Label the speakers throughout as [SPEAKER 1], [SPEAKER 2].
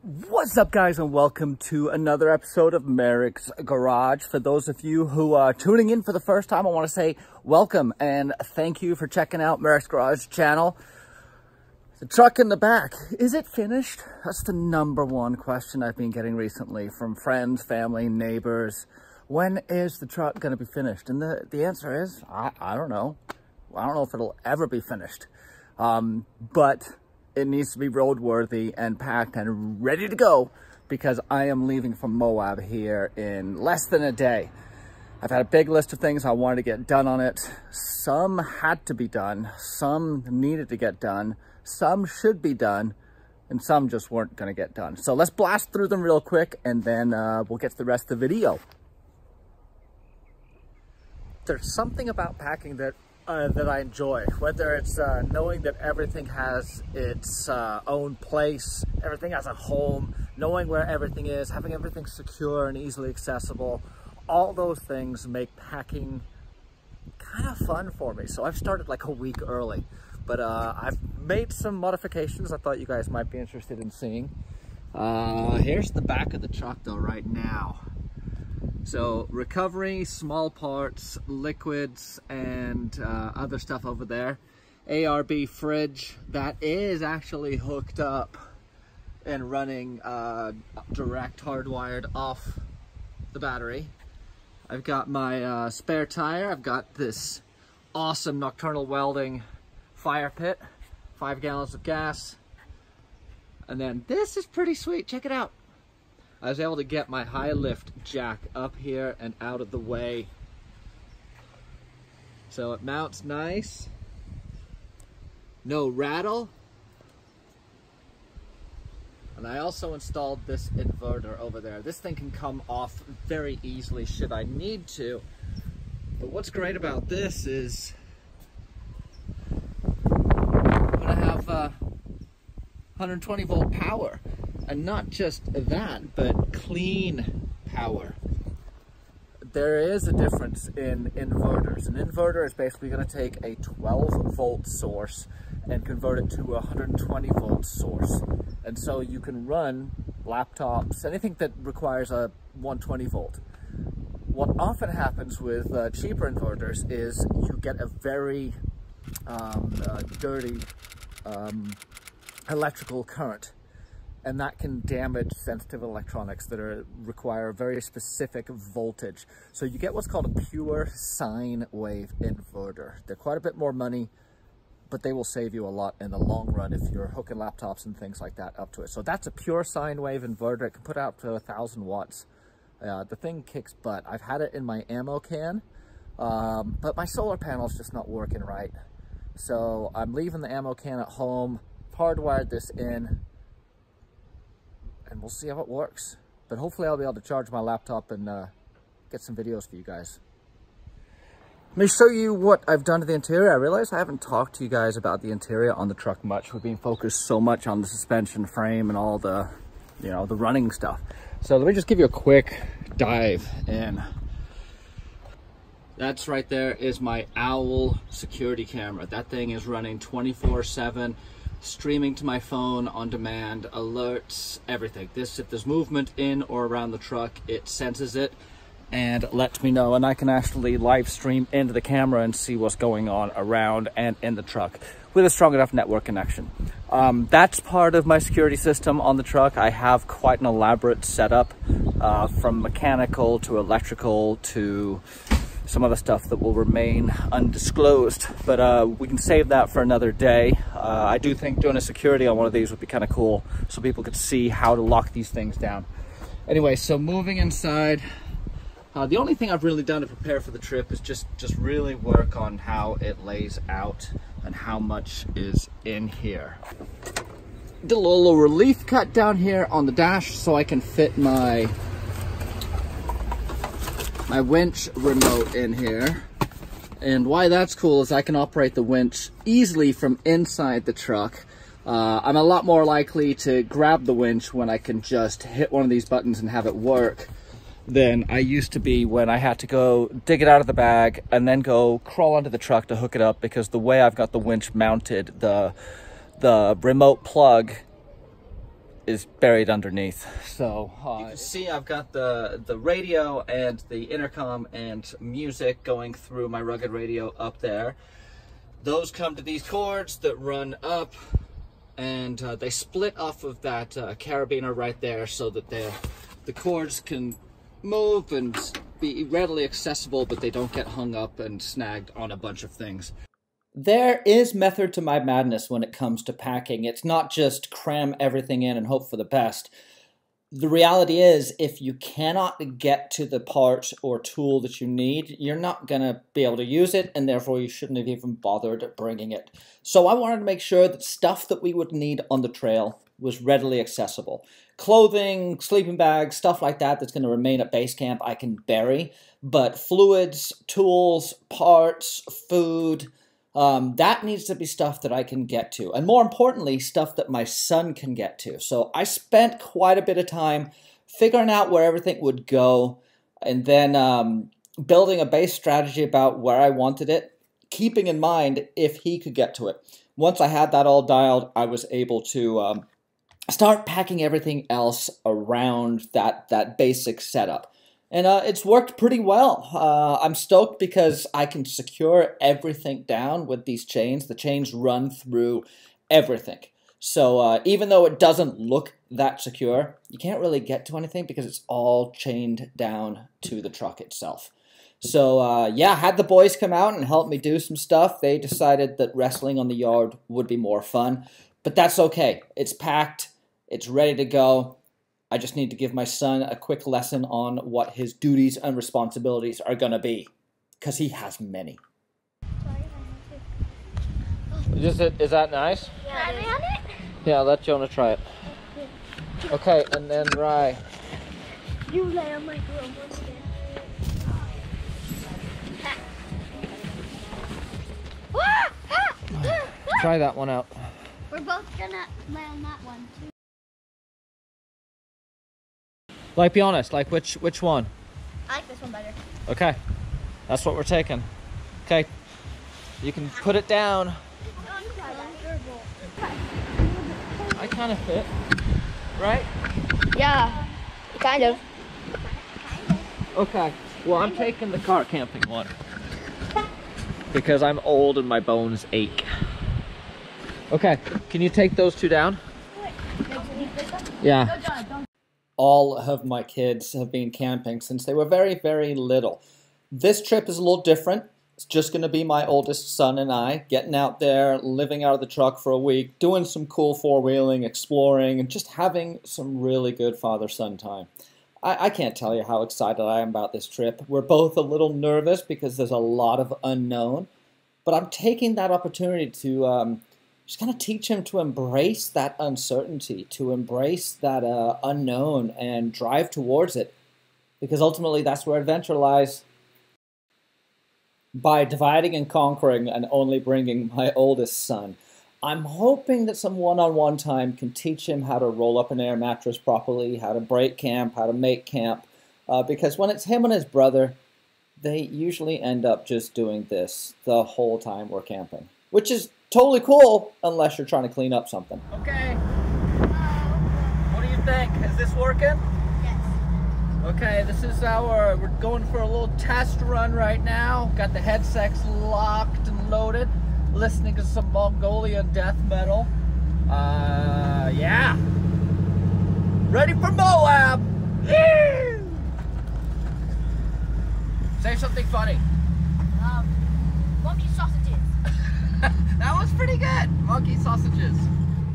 [SPEAKER 1] What's up guys and welcome to another episode of Merrick's Garage. For those of you who are tuning in for the first time, I want to say welcome and thank you for checking out Merrick's Garage channel. The truck in the back, is it finished? That's the number one question I've been getting recently from friends, family, neighbors. When is the truck going to be finished? And the, the answer is, I, I don't know. I don't know if it'll ever be finished. Um, but it needs to be roadworthy and packed and ready to go because I am leaving from Moab here in less than a day. I've had a big list of things I wanted to get done on it. Some had to be done, some needed to get done, some should be done, and some just weren't gonna get done. So let's blast through them real quick and then uh, we'll get to the rest of the video. There's something about packing that uh, that I enjoy, whether it's uh, knowing that everything has its uh, own place, everything has a home, knowing where everything is, having everything secure and easily accessible, all those things make packing kind of fun for me. So I've started like a week early, but uh, I've made some modifications I thought you guys might be interested in seeing. Uh, here's the back of the truck though right now. So recovery, small parts, liquids, and uh, other stuff over there. ARB fridge that is actually hooked up and running uh, direct hardwired off the battery. I've got my uh, spare tire. I've got this awesome nocturnal welding fire pit, five gallons of gas. And then this is pretty sweet. Check it out. I was able to get my high lift jack up here and out of the way. So it mounts nice. No rattle. And I also installed this inverter over there. This thing can come off very easily should I need to. But what's great about this is I'm gonna have uh, 120 volt power. And not just that, but clean power. There is a difference in inverters. An inverter is basically going to take a 12 volt source and convert it to a 120 volt source. And so you can run laptops, anything that requires a 120 volt. What often happens with uh, cheaper inverters is you get a very um, uh, dirty um, electrical current and that can damage sensitive electronics that are require very specific voltage. So you get what's called a pure sine wave inverter. They're quite a bit more money, but they will save you a lot in the long run if you're hooking laptops and things like that up to it. So that's a pure sine wave inverter. It can put out to a thousand watts. Uh, the thing kicks butt. I've had it in my ammo can, um, but my solar panel is just not working right. So I'm leaving the ammo can at home, hardwired this in, and we'll see how it works. But hopefully I'll be able to charge my laptop and uh, get some videos for you guys. Let me show you what I've done to the interior. I realize I haven't talked to you guys about the interior on the truck much. We've been focused so much on the suspension frame and all the, you know, the running stuff. So let me just give you a quick dive in. That's right there is my OWL security camera. That thing is running 24 seven streaming to my phone on demand, alerts, everything. This, if there's movement in or around the truck, it senses it and lets me know. And I can actually live stream into the camera and see what's going on around and in the truck with a strong enough network connection. Um, that's part of my security system on the truck. I have quite an elaborate setup uh, from mechanical to electrical to some other stuff that will remain undisclosed, but uh, we can save that for another day. Uh, I do think doing a security on one of these would be kind of cool so people could see how to lock these things down. Anyway, so moving inside, uh, the only thing I've really done to prepare for the trip is just, just really work on how it lays out and how much is in here. Did a little relief cut down here on the dash so I can fit my my winch remote in here. And why that's cool is I can operate the winch easily from inside the truck. Uh, I'm a lot more likely to grab the winch when I can just hit one of these buttons and have it work than I used to be when I had to go dig it out of the bag and then go crawl onto the truck to hook it up because the way I've got the winch mounted, the, the remote plug is buried underneath. So uh, you can see I've got the the radio and the intercom and music going through my rugged radio up there. Those come to these cords that run up and uh, they split off of that uh, carabiner right there so that the the cords can move and be readily accessible, but they don't get hung up and snagged on a bunch of things. There is method to my madness when it comes to packing. It's not just cram everything in and hope for the best. The reality is, if you cannot get to the part or tool that you need, you're not going to be able to use it, and therefore you shouldn't have even bothered bringing it. So I wanted to make sure that stuff that we would need on the trail was readily accessible. Clothing, sleeping bags, stuff like that that's going to remain at base camp, I can bury. But fluids, tools, parts, food, um, that needs to be stuff that I can get to. And more importantly, stuff that my son can get to. So I spent quite a bit of time figuring out where everything would go and then um, building a base strategy about where I wanted it, keeping in mind if he could get to it. Once I had that all dialed, I was able to um, start packing everything else around that, that basic setup. And uh, it's worked pretty well. Uh, I'm stoked because I can secure everything down with these chains. The chains run through everything. So uh, even though it doesn't look that secure, you can't really get to anything because it's all chained down to the truck itself. So uh, yeah, had the boys come out and help me do some stuff. They decided that wrestling on the yard would be more fun, but that's okay. It's packed. It's ready to go. I just need to give my son a quick lesson on what his duties and responsibilities are going to be, because he has many. Is, it, is that nice?
[SPEAKER 2] Yeah, it is.
[SPEAKER 1] Yeah, let Jonah try it. Okay, and then Rye.
[SPEAKER 2] You lay on my girl once again.
[SPEAKER 1] Try that one out.
[SPEAKER 2] We're both gonna lay on that one too.
[SPEAKER 1] Like, be honest. Like, which which one?
[SPEAKER 2] I like this one better.
[SPEAKER 1] Okay, that's what we're taking. Okay, you can put it down. I kind of fit, right?
[SPEAKER 2] Yeah, kind of.
[SPEAKER 1] Okay. Well, I'm taking the car camping one because I'm old and my bones ache. Okay, can you take those two down? Yeah. All of my kids have been camping since they were very, very little. This trip is a little different. It's just going to be my oldest son and I getting out there, living out of the truck for a week, doing some cool four wheeling, exploring, and just having some really good father son time. I, I, can't tell you how excited I am about this trip. We're both a little nervous because there's a lot of unknown, but I'm taking that opportunity to um, just kind of teach him to embrace that uncertainty, to embrace that uh, unknown and drive towards it, because ultimately that's where adventure lies. By dividing and conquering and only bringing my oldest son. I'm hoping that some one-on-one time can teach him how to roll up an air mattress properly, how to break camp, how to make camp, uh, because when it's him and his brother, they usually end up just doing this the whole time we're camping, which is totally cool unless you're trying to clean up something. Okay. What do you think? Is this working? Yes. Okay, this is our, we're going for a little test run right now. Got the headsets locked and loaded, listening to some Mongolian death metal. Uh, yeah. Ready for Moab! Say something funny.
[SPEAKER 2] Um, monkey sausages.
[SPEAKER 1] That was pretty good. Monkey sausages.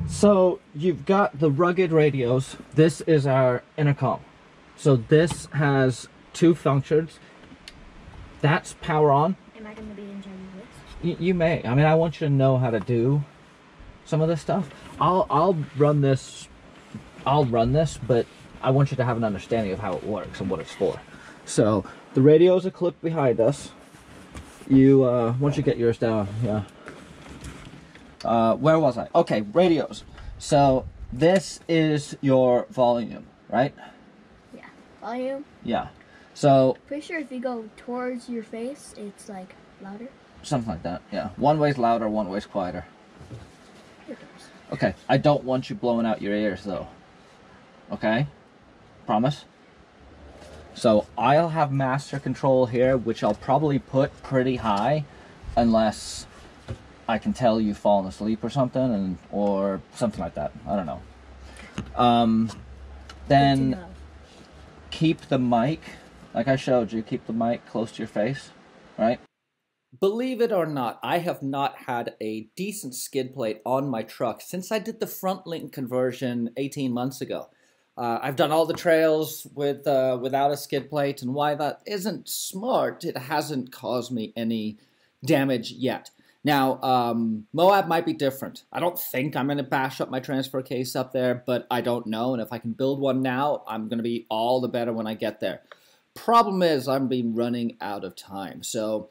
[SPEAKER 1] So you've got the rugged radios. This is our intercom. So this has two functions. That's power on.
[SPEAKER 2] Am I going to be in charge of
[SPEAKER 1] this? You, you may. I mean, I want you to know how to do some of this stuff. I'll I'll run this. I'll run this, but I want you to have an understanding of how it works and what it's for. So the radios are clipped behind us. You uh, once you get yours down, yeah. Uh, where was I? Okay, radios. So this is your volume, right?
[SPEAKER 2] Yeah, volume.
[SPEAKER 1] Yeah. So.
[SPEAKER 2] Pretty sure if you go towards your face, it's like louder.
[SPEAKER 1] Something like that. Yeah. One way's louder, one way's quieter. Okay. I don't want you blowing out your ears though. okay? Promise? So I'll have master control here, which I'll probably put pretty high, unless I can tell you've fallen asleep or something, and or something like that. I don't know. Um, then keep the mic, like I showed you, keep the mic close to your face, right? Believe it or not, I have not had a decent skid plate on my truck since I did the four link conversion 18 months ago. Uh, I've done all the trails with uh, without a skid plate, and why that isn't smart, it hasn't caused me any damage yet. Now, um, Moab might be different. I don't think I'm going to bash up my transfer case up there, but I don't know. And if I can build one now, I'm going to be all the better when I get there. Problem is, I'm being running out of time. So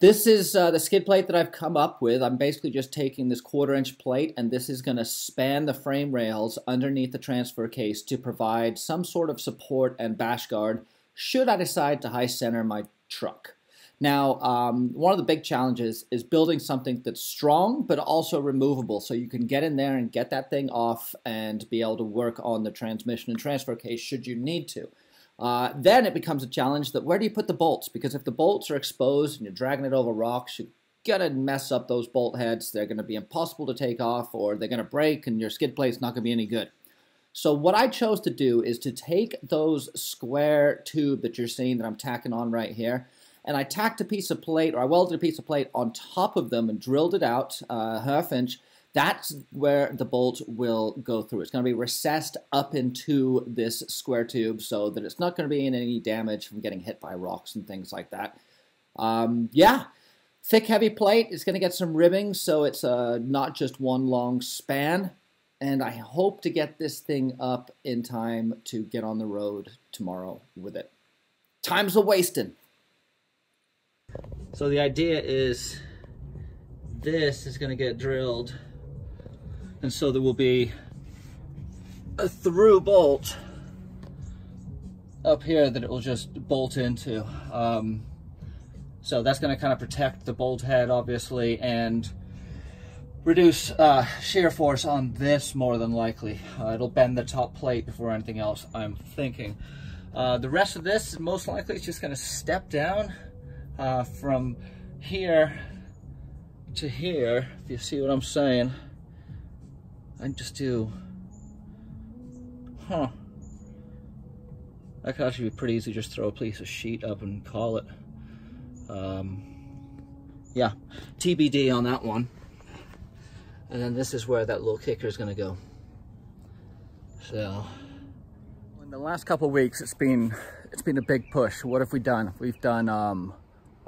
[SPEAKER 1] this is uh, the skid plate that I've come up with. I'm basically just taking this quarter inch plate and this is going to span the frame rails underneath the transfer case to provide some sort of support and bash guard should I decide to high center my truck. Now, um, one of the big challenges is building something that's strong but also removable so you can get in there and get that thing off and be able to work on the transmission and transfer case should you need to. Uh, then it becomes a challenge that where do you put the bolts? Because if the bolts are exposed and you're dragging it over rocks, you're going to mess up those bolt heads. They're going to be impossible to take off or they're going to break and your skid plate's not going to be any good. So what I chose to do is to take those square tube that you're seeing that I'm tacking on right here, and I tacked a piece of plate, or I welded a piece of plate on top of them and drilled it out uh, half inch, that's where the bolt will go through. It's going to be recessed up into this square tube so that it's not going to be in any damage from getting hit by rocks and things like that. Um, yeah, thick heavy plate is going to get some ribbing so it's uh, not just one long span. And I hope to get this thing up in time to get on the road tomorrow with it. Time's a wasting. So the idea is this is going to get drilled and so there will be a through bolt up here that it will just bolt into. Um, so that's going to kind of protect the bolt head, obviously, and reduce uh, shear force on this more than likely. Uh, it'll bend the top plate before anything else, I'm thinking. Uh, the rest of this, most likely, is just going to step down uh, from here to here, if you see what I'm saying. I just do, huh. That could actually be pretty easy, just throw a piece of sheet up and call it. Um, yeah, TBD on that one. And then this is where that little kicker is gonna go. So, in the last couple weeks, it's been, it's been a big push. What have we done? We've done um,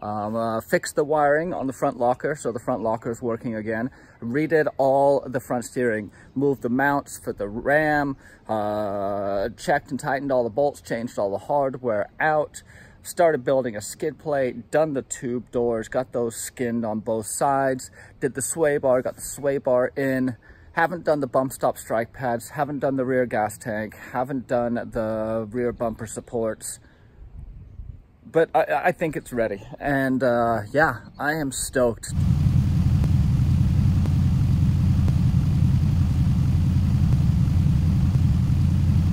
[SPEAKER 1] um, uh, fixed the wiring on the front locker, so the front locker is working again. Redid all the front steering, moved the mounts for the RAM, uh, checked and tightened all the bolts, changed all the hardware out, started building a skid plate, done the tube doors, got those skinned on both sides, did the sway bar, got the sway bar in, haven't done the bump stop strike pads, haven't done the rear gas tank, haven't done the rear bumper supports, but I, I think it's ready. And uh, yeah, I am stoked.